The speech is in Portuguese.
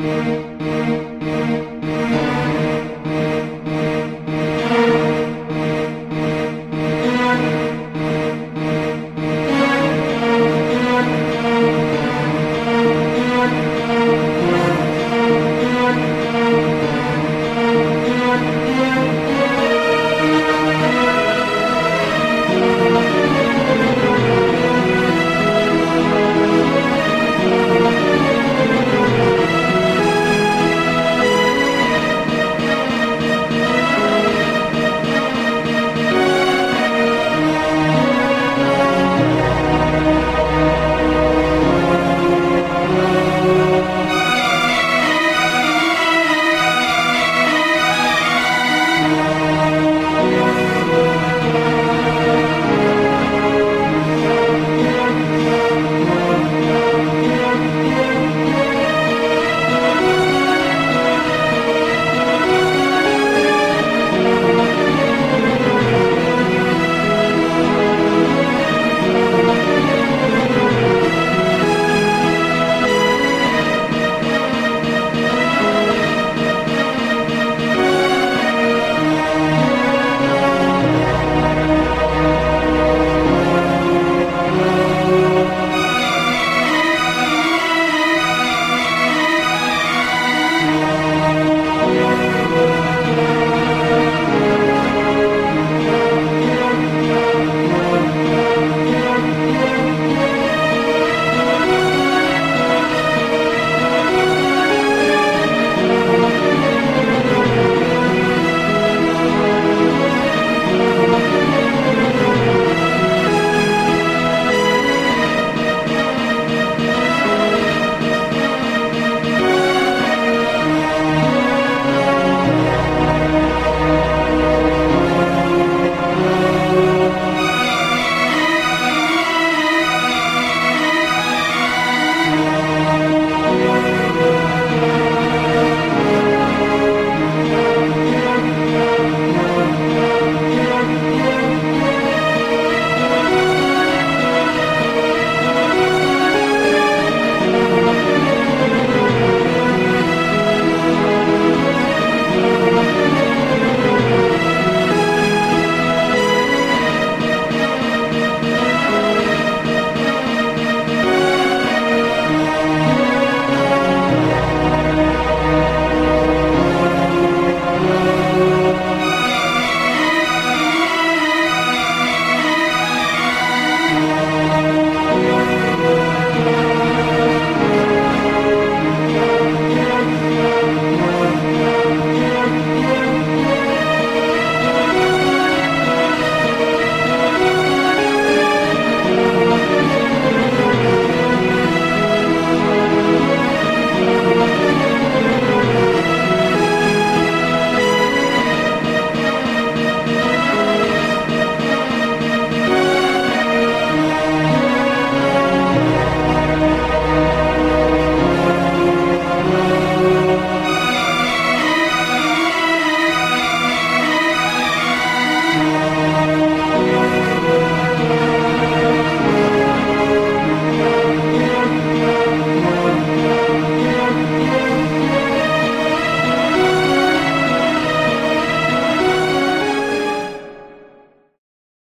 Música